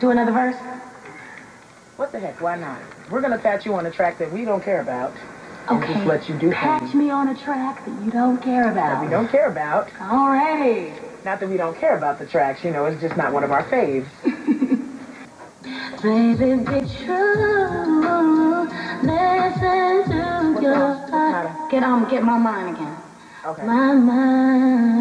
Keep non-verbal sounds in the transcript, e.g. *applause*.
Do another verse? What the heck? Why not? We're gonna pat you on a track that we don't care about. And Okay. just let you do Patch things me on a track that you don't care about. that we don't care about. Alrighty. Not that we don't care about the tracks, you know, it's just not one of our faves. *laughs* Baby, be true. Listen to What's your heart. Get um, get my mind again. Okay. My mind.